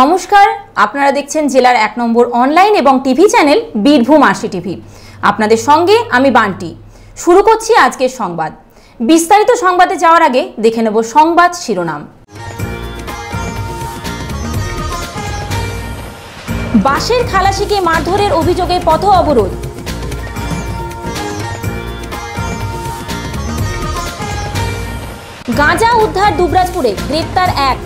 নমস্কার, আপনারা দেখছেন জেলার এক নম্বর অনলাইন এবং TV channel Birbhum RC TV আপনাদের সঙ্গে আমি বান্টি। শুরু করছি আজকের সংবাদ। বিস্তারিত সংবাদে যাওয়ার আগে দেখে নেব সংবাদ শিরোনাম। বাসের খালাসিকে মারধরের অভিযোগে পথ অবরোধ। গাঁজা উদ্ধার দুবরাজপুরে, গ্রেপ্তার এক।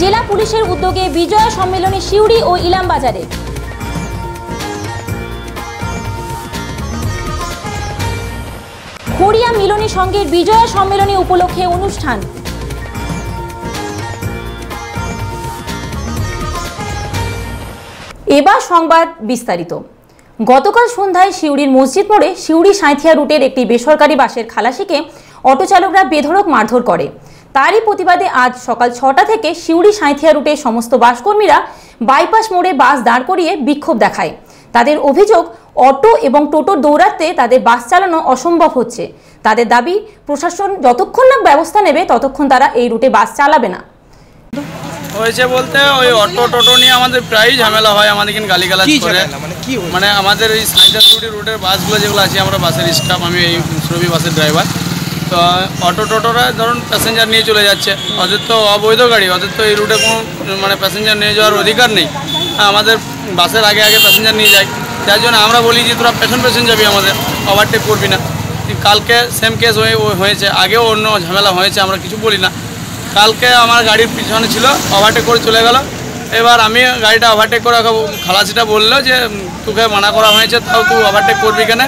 জেলা পুলিশের উদ্যোগে বিজয় সম্মেলনী সিউড়ি ও ইলামবাজারে। খড়িয়া মিলনী সংঘের বিজয়া সম্মেলনী উপলক্ষে অনুষ্ঠান। এবার সংবাদ বিস্তারিত। গতকাল সন্ধ্যায় সিউড়ির মসজিদ মোড়ে সিউড়ি সাঁথিয়া রুটের একটি বেসরকারি বাসের খালাসিকে অটোচালকরা বেধড়ক মারধর করে। তারই প্রতিবাদে আজ সকাল ছটা থেকে সিউড়ি সাঁথিয়া রুটে সমস্ত বাসকর্মীরা বাইপাস মোড়ে বাস দাঁড় করিয়ে বিক্ষোভ দেখায়। তাদের অভিযোগ অটো এবং টোটো দৌড়াতে তাদের বাস চালানো অসম্ভব হচ্ছে। তাদের দাবি প্রশাসন যতক্ষণ না ব্যবস্থা নেবে ততক্ষণ তারা এই রুটে বাস চালাবে না। হয়েছে বলতে ওই অটো টোটো নিয়ে আমাদের প্রায়ই ঝামেলা হয় আমাদের এখানে গালিগালাজ করে। মানে? মানে আমাদের এই সাইন্টাসুটি রুটের বাসগুলো যেগুলো আছে আমরা বাসের স্টাফ আমি এই সুরভি বাসের ড্রাইভার তো অটো টোটোরা ধরুন প্যাসেঞ্জার নিয়ে চলে যাচ্ছে। ওদের তো অবৈধ গাড়ি ওদের তো এই রুটে কোনো মানে প্যাসেঞ্জার নিয়ে যাওয়ার অধিকার নেই। হ্যাঁ, আমাদের বাসের আগে আগে প্যাসেঞ্জার নিয়ে যায়। যার জন্য আমরা বলি যে তোরা পেছন পেছন যাবি আমাদের ওভারটেক করবি না। কালকে সেম কেস হয়ে হয়েছে। আগেও অন্য ঝামেলা হয়েছে আমরা কিছু বলি না। কালকে আমার গাড়ির পিছনে ছিল ওভারটেক করে চলে গেল। এবার আমি গাড়িটা ওভারটেক করে খালাসিটা বলল যে তোকে মানা করা হয়েছে তাও তুই ওভারটেক করবি কেন?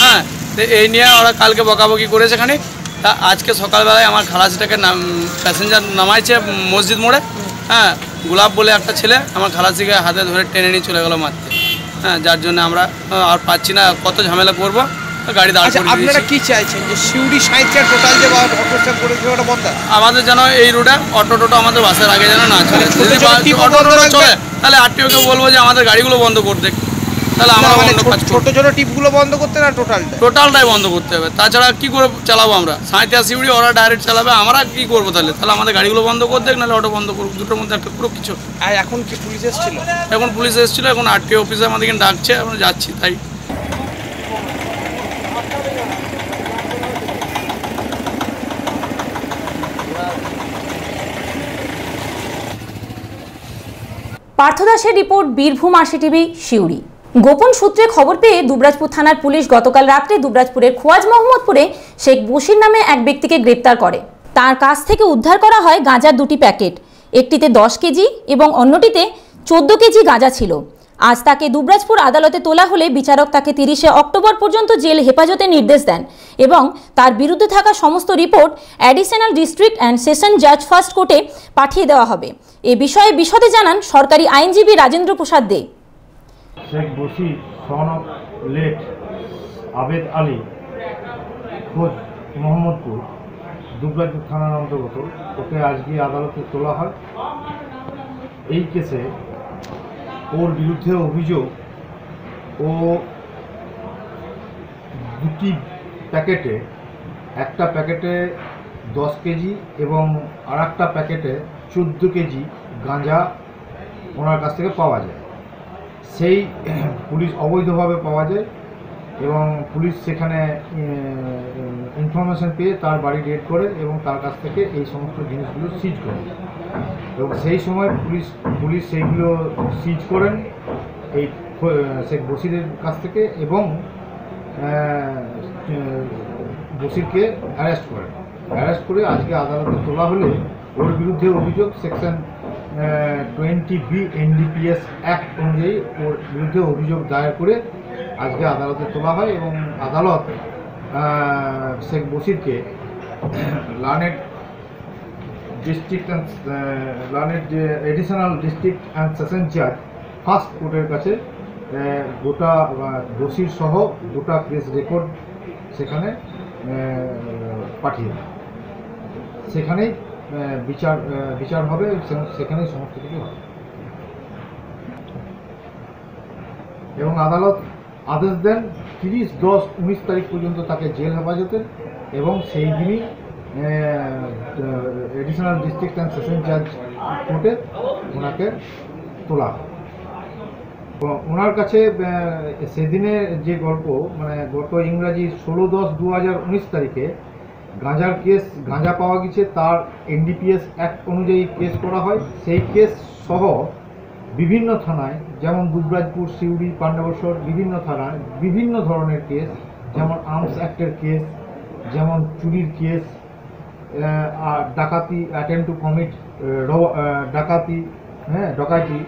হ্যাঁ তো এই নিয়ে ওরা কালকে বকাবকি করেছে খানিক। তা আজকে সকালবেলায় আমার খালাসিটাকে নাম প্যাসেঞ্জার নামাইছে মসজিদ মোড়ে। হ্যাঁ গোলাপ বলে একটা ছেলে আমার খালাসিকে হাতে ধরে টেনে নিয়ে চলে গেলো মারতে হ্যাঁ যার জন্য আমরা আর পাচ্ছি না কত ঝামেলা করব গাড়ি দাঁড় আচ্ছা আপনারা কি চাইছেন? যে টোটাল যে অটো করেছে ওটা বন্ধ? আমাদের যেন এই রুটে অটো টোটো আমাদের বাসের আগে যেন না চলে। যদি অটো টোটো চলে তাহলে আরটিওকে বলব যে আমাদের গাড়িগুলো বন্ধ করতে তাহলে আমরা মানে বন্ধ ছোট- কাজ ছোট ছোট টিপগুলো বন্ধ করতে না টোটালটা? টোটালটাই বন্ধ করতে হবে। তাছাড়া কি করে চালাবো আমরা? সাঁইতিয়া সিউড়ি ওরা ডাইরেক্ট চালাবে। আমরা কি করব তাহলে? তাহলে আমাদের গাড়িগুলো বন্ধ করে দেখ নাহলে অটো বন্ধ করুক দুটোর মধ্যে একটা পুরো কিছু। আর এখন কি পুলিশ এসেছিল? এখন পুলিশ এসেছিল এখন আরটিও অফিসে আমাদেরকে ডাকছে আমরা যাচ্ছি তাই। পার্থদাসের report Birbhum RC TV Suri. গোপন সূত্রে খবর পেয়ে দুবরাজপুর থানার পুলিশ গতকাল রাত্রে দুবরাজপুরের খোয়াজ মোহাম্মদপুরে শেখ বশির নামে এক ব্যক্তিকে গ্রেপ্তার করে। তার কাছ থেকে উদ্ধার করা হয় গাঁজার দুটি প্যাকেট, একটিতে দশ কেজি এবং অন্যটিতে চোদ্দ কেজি গাঁজা ছিল। আজ তাকে দুবরাজপুর আদালতে তোলা হলে বিচারক তাকে তিরিশে অক্টোবর পর্যন্ত জেল হেফাজতে নির্দেশ দেন এবং তার বিরুদ্ধে থাকা সমস্ত report additional district and session জাজ ফার্স্ট কোর্টে পাঠিয়ে দেওয়া হবে। এ বিষয়ে বিশদে জানান সরকারি আইনজীবী Rajendra Prasad Dey. Sheikh Basi son of late Abed Ali খোঁজ মোহাম্মদপুর দুবরাজপুর থানার অন্তর্গত। ওকে আজকে আদালতে তোলা হয়। এই কেসে ওর বিরুদ্ধে অভিযোগ ও দুটি প্যাকেটে, একটা প্যাকেটে দশ কেজি এবং আর প্যাকেটে চোদ্দ কেজি গাঁজা ওনার কাছ থেকে পাওয়া যায়। সেই পুলিশ অবৈধভাবে পাওয়া যায় এবং পুলিশ সেখানে ইনফরমেশন পেয়ে তার বাড়ি রেড করে এবং তার কাছ থেকে এই সমস্ত জিনিসগুলো সিজ করে। এবং সেই সময় পুলিশ পুলিশ সেইগুলো সিজ করেন এই, শেখ বসিরের কাছ থেকে এবং বসিরকে অ্যারেস্ট করেন। অ্যারেস্ট করে আজকে আদালতে তোলা হলে ওর বিরুদ্ধে অভিযোগ section twenty B NDPS act অনুযায়ী ওর বিরুদ্ধে অভিযোগ দায়ের করে আজকে আদালতে তোলা হয় এবং আদালত শেখ বসিরকে লানেট ডিস্ট্রিক্ট অ্যান্ড যে এডিশনাল ডিস্ট্রিক্ট অ্যান্ড সেশন জাজ ফার্স্ট কোর্টের কাছে গোটা বসির সহ গোটা প্রেস রেকর্ড সেখানে পাঠিয়ে। সেখানেই বিচার বিচার হবে সে- সেখানেই সমস্ত কিছু হবে। এবং আদালত আদেশ দেন তিরিশ দশ উনিশ তারিখ পর্যন্ত তাকে জেল হেফাজতে এবং সেই দিনই এডিশনাল ডিস্ট্রিক্ট অ্যান্ড সেশন জাজ কোর্টে ওনাকে তোলা ওনার কাছে আহ, সেদিনে যে গল্প মানে গত ইংরাজি ষোলো দশ দু উনিশ তারিখে গাঁজার কেস, গাঁজা পাওয়া গেছে, তার এনডিপিএস অ্যাক্ট অনুযায়ী কেস করা হয়। সেই কেস সহ বিভিন্ন থানায়, যেমন দুবরাজপুর, সিউড়ি পাণ্ডবসর বিভিন্ন থানায় বিভিন্ন ধরনের কেস, যেমন আর্মস অ্যাক্টের কেস, যেমন চুরির কেস আর ডাকাতি অ্যাটেম্প টু কমিট ডাকাতি হ্যাঁ ডকাইতি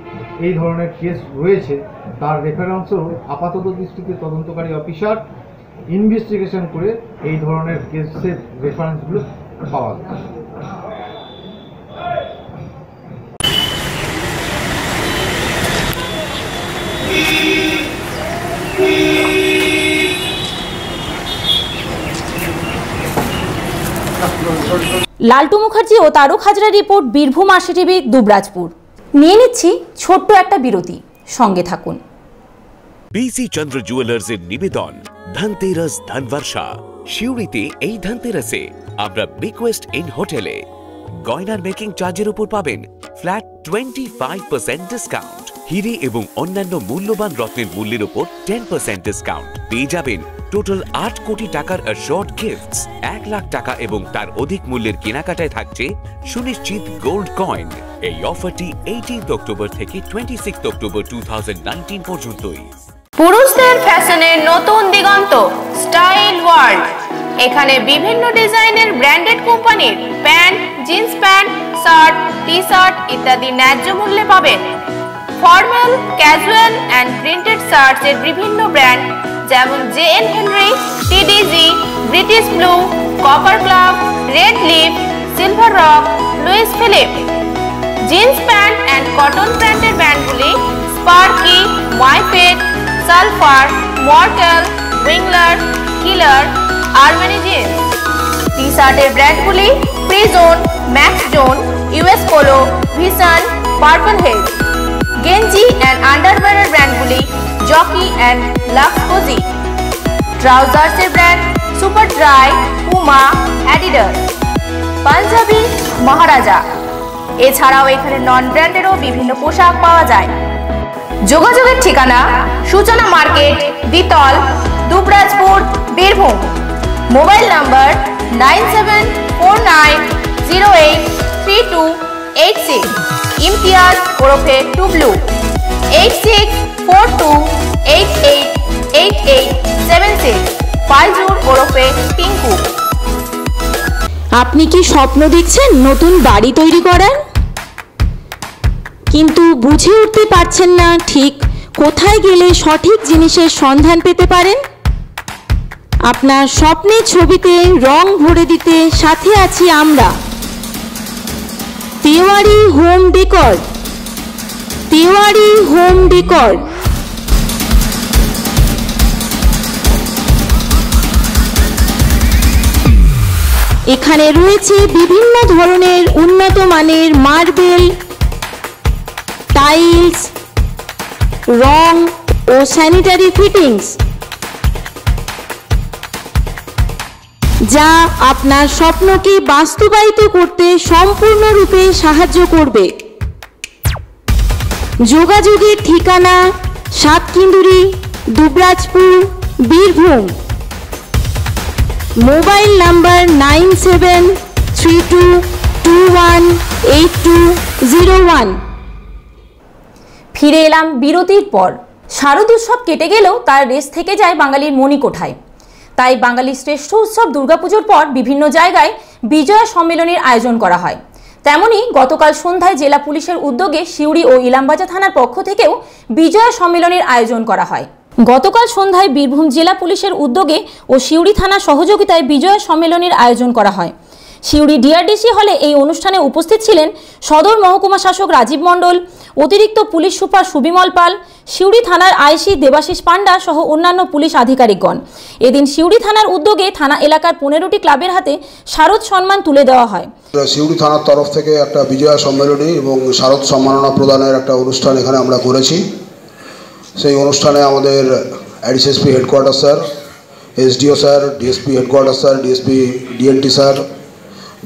এই ধরনের কেস রয়েছে। তার রেফারেন্সও আপাতত দৃষ্টিতে তদন্তকারী অফিসার ইনভেস্টিগেশন করে এই ধরনের কেসের রেফারেন্সগুলো পাওয়া যায়। লালটু মুখার্জি ও Tarak Hazra report Birbhum RC TV Dubrajpur. নিয়ে নিচ্ছি ছোট্ট একটা বিরতি। সঙ্গে থাকুন। বিসি চন্দ্র জুয়েলার্সের নিবেদন, ধনতেরাস ধনবর্ষা। শিউরিতে এই ধনতেরাসে আমরা বিকোয়েস্ট ইন হোটেলে গয়নার মেকিং চার্জের উপর পাবেন flat twenty five percent discount হিরে এবং অন্যান্য মূল্যবান রত্নের মূল্যের উপর টেন পার্সেন্ট ডিসকাউন্ট পেয়ে যাবেন টোটাল আট কোটি টাকার অ্যাশর্ট গিফটস এক লাখ টাকা এবং তার অধিক মূল্যের কেনাকাটায় থাকছে সুনিশ্চিত গোল্ড কয়েন এই অফারটি এইটিন্থ অক্টোবর থেকে টোয়েন্টি সিক্স অক্টোবর টু পর্যন্তই। পুরুষদের ফ্যাশনের নতুন দিগন্ত, স্টাইল ওয়ার্ল্ড। এখানে বিভিন্ন ডিজাইনের ব্র্যান্ডেড কোম্পানির pant, jeans pant, shirt T shirt ইত্যাদি ন্যায্য মূল্যে পাবেন। Formal, casual and printed shirts এর বিভিন্ন ব্র্যান্ড, যেমন J N Henry TDG British Blue, Copper Club, Red Leaf, Silver Rock, Louis Philippe. Jeans pant and cotton প্যান্টের ব্র্যান্ডগুলি Sparky মাইফেট Sulphur, Mortal Wrangler Killer Armani jeans T শার্টের ব্র্যান্ডগুলি প্রিজোন Max zone US polo ভিসান purple head গেঞ্জি and আন্ডারওয়্যারের ব্র্যান্ডগুলি Jockey and Lux cosy ট্রাউজার্সের brand Superdry Puma Adidas Punjabi Maharaja এছাড়াও এখানে নন ব্র্যান্ডেরও বিভিন্ন পোশাক পাওয়া যায়। যোগাযোগের ঠিকানা সূচনা মার্কেট, দ্বিতল, Dubrajpur, Birbhum. Mobile number nine seven four nine zero eight three two eight six. Imtiaz ওরফে Tublu. Eight six four two eight eight eight eight seven six. Faizur ওরফে টিঙ্কু। আপনি কি স্বপ্ন দেখছেন নতুন বাড়ি তৈরি করার? কিন্তু বুঝে উঠতে পারছেন না ঠিক কোথায় গেলে সঠিক জিনিসের সন্ধান পেতে পারেন? আপনার স্বপ্নের ছবিতে রং ভরে দিতে সাথে আছি আমরা। Tewari home decor. Tewari home decor. এখানে রয়েছে বিভিন্ন ধরনের উন্নত মানের মার্বেল টাইলস রং ও স্যানিটারি ফিটিংস যা আপনার স্বপ্নকে বাস্তবায়িত করতে সম্পূর্ণরূপে সাহায্য করবে। যোগাযোগের ঠিকানা, Satkinduri, Dubrajpur, Birbhum. Mobile number nine seven three two two one eight two zero one. ফিরে এলাম বিরতির পর। শারদ উৎসব কেটে গেলেও তার রেস থেকে যায় বাঙালির মণিকোঠায়। তাই বাঙালির শ্রেষ্ঠ উৎসব দুর্গাপুজোর পর বিভিন্ন জায়গায় বিজয়া সম্মেলনের আয়োজন করা হয়। তেমনি গতকাল সন্ধ্যায় জেলা পুলিশের উদ্যোগে সিউড়ি ও ইলামবাজার থানার পক্ষ থেকেও বিজয়া সম্মেলনের আয়োজন করা হয়। গতকাল সন্ধ্যায় বীরভূম জেলা পুলিশের উদ্যোগে ও সিউড়ি থানার সহযোগিতায় বিজয়া সম্মেলনের আয়োজন করা হয়। সিউড়ি ডিআরডিসি হলে এই অনুষ্ঠানে উপস্থিত ছিলেন সদর মহকুমা শাসক রাজীব মণ্ডল, অতিরিক্ত পুলিশ সুপার সুবিমল পাল সিউড়ি থানার আইসি দেবাশিস পান্ডা সহ অন্যান্য পুলিশ আধিকারিকগণ। এদিন সিউড়ি থানার উদ্যোগে থানা এলাকার পনেরোটি ক্লাবের হাতে শারদ সম্মান তুলে দেওয়া হয়। সিউড়ি থানার তরফ থেকে একটা বিজয়া সম্মেলনী এবং শারদ সম্মাননা প্রদানের একটা অনুষ্ঠান এখানে আমরা করেছি। সেই অনুষ্ঠানে আমাদের addl SP headquarter sir SDO sir DSP headquarter sir DSP DNT sir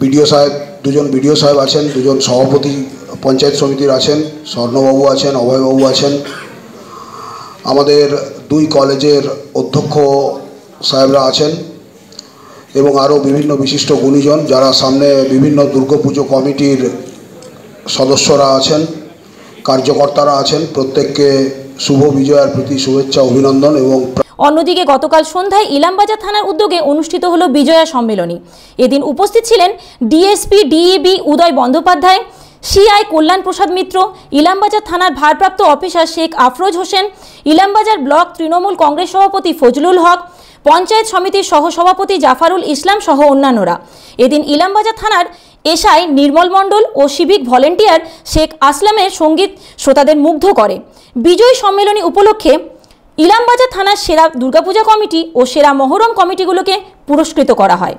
BDO সাহেব, দুজন বিডিও সাহেব আছেন, দুজন সভাপতি, পঞ্চায়েত সমিতির আছেন, স্বর্ণবাবু আছেন, অভয়বাবু আছেন। আমাদের দুই কলেজের অধ্যক্ষ সাহেবরা আছেন এবং আরও বিভিন্ন বিশিষ্ট গুণীজন যারা সামনে বিভিন্ন দুর্গাপুজো কমিটির সদস্যরা আছেন, কার্যকর্তারা আছেন। প্রত্যেককে শুভ বিজয়ার প্রতি, শুভেচ্ছা, অভিনন্দন এবং অন্যদিকে গতকাল সন্ধ্যায় ইলামবাজার থানার উদ্যোগে অনুষ্ঠিত হলো বিজয়া সম্মেলনী। এদিন উপস্থিত ছিলেন DSP, DEB Uday Bandyopadhyay, CI Kalyan Prasad Mitra, Ilambazar থানার ভারপ্রাপ্ত অফিসার শেখ আফরোজ হোসেন, ইলামবাজার ব্লক তৃণমূল কংগ্রেস সভাপতি ফজলুল হক, পঞ্চায়েত সমিতির সহসভাপতি জাফারুল ইসলাম সহ অন্যান্যরা। এদিন ইলামবাজার থানার এসআই নির্মল মণ্ডল ও সিভিক ভলেন্টিয়ার শেখ আসলামের সংগীত শ্রোতাদের মুগ্ধ করে। বিজয় সম্মেলনী উপলক্ষে ইলামবাজার থানার সেরা দুর্গাপূজা কমিটি ও সেরা মহরম কমিটিগুলোকে পুরস্কৃত করা হয়।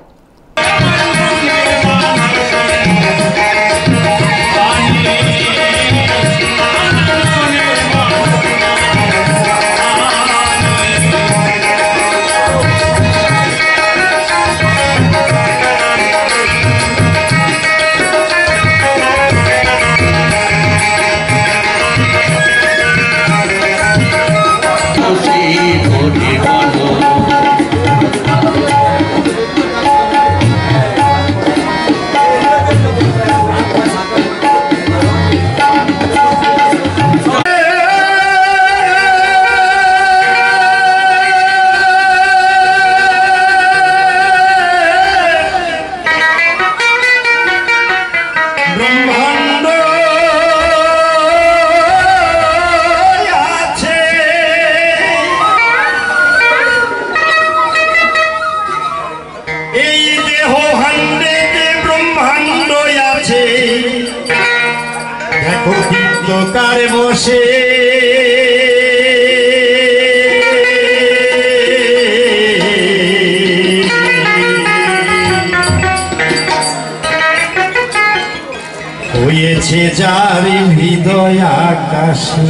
বিদ্যকারে বসে। হয়েছে যার হৃদয় আকাশে।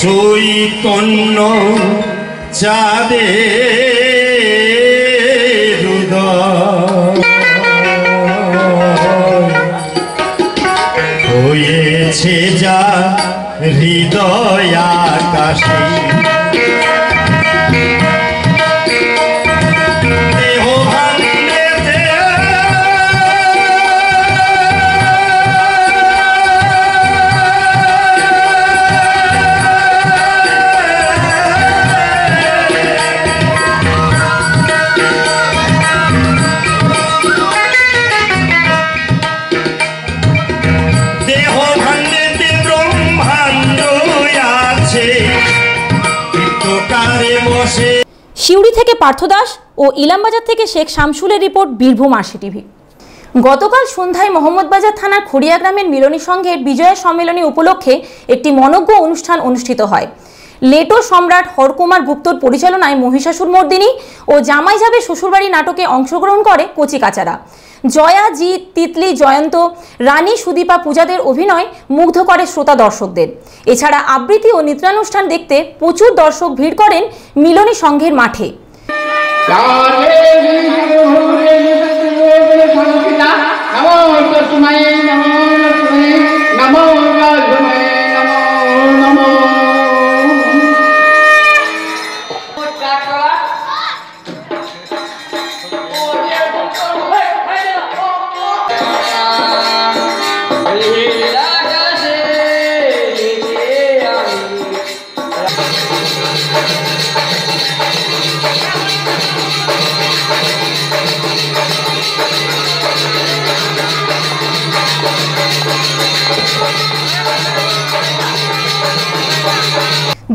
চৈতন্য চাঁদে হয়েছে হৃদয় আকাশে। সিউড়ি থেকে পার্থ দাস ও ইলামবাজার থেকে শেখ শামসুলের রিপোর্ট, বীরভূম আরসি টিভি। গতকাল সন্ধ্যায় মোহাম্মদবাজার থানার খড়িয়া গ্রামের মিলনী সংঘের বিজয়া সম্মেলনী উপলক্ষে একটি মনজ্ঞ অনুষ্ঠান অনুষ্ঠিত হয়। লেটো সম্রাট হরকুমার গুপ্তর পরিচালনায় মহিষাসুর মর্দিনী ও জামাই যাবে শ্বশুরবাড়ি নাটকে অংশগ্রহণ করে কচিকাচারা জয়া জি তিতলি জয়ন্ত রানী সুদীপা পূজাদের অভিনয় মুগ্ধ করে শ্রোতা দর্শকদের এছাড়া আবৃত্তি ও নৃত্যানুষ্ঠান দেখতে প্রচুর দর্শক ভিড় করেন মিলনী সংঘের মাঠে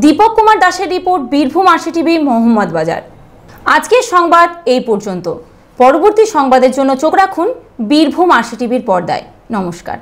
দীপক কুমার দাসের রিপোর্ট, বীরভূম আশি টিভি মোহাম্মদ বাজার। আজকের সংবাদ এই পর্যন্ত। পরবর্তী সংবাদের জন্য চোখ রাখুন বীরভূম আশি টিভির পর্দায়। নমস্কার।